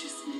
Just.